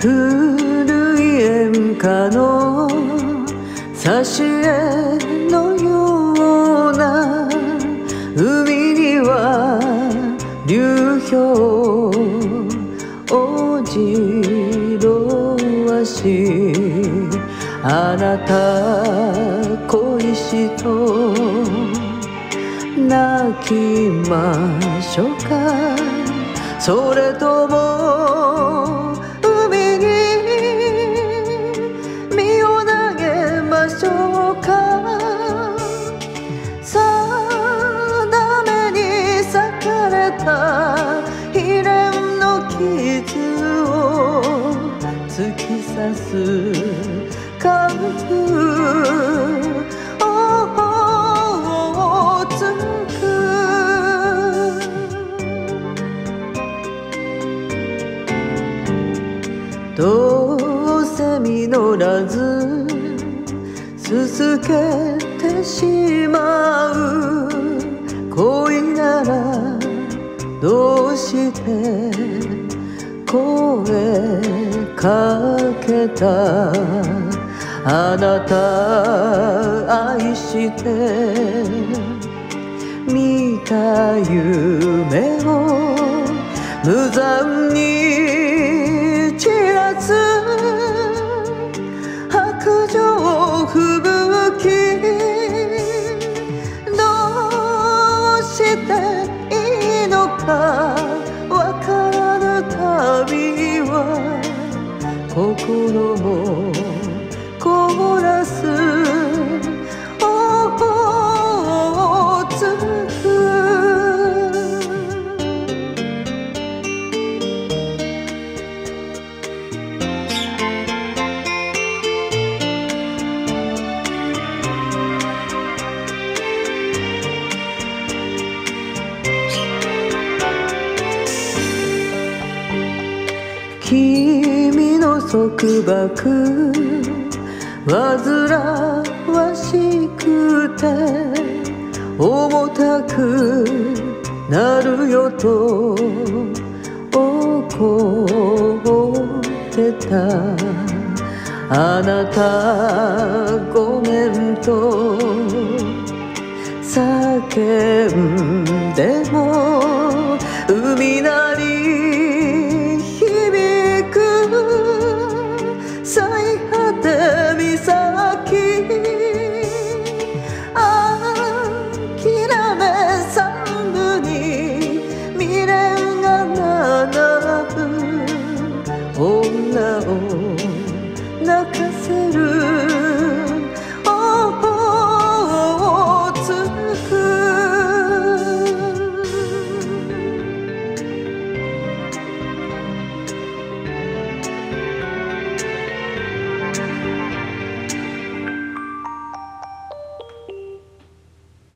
古い演歌の挿絵のような海には流氷おじろわしあなた恋しと泣きましょうか。それとも突き刺すカンフをつくどうせ実らずすすけてしまう恋ならどうして声かけた。あなた愛して見た夢心も凍らす大津く。君束縛煩わしくて重たくなるよと怒ってた。あなたご並ぶ女を泣かせる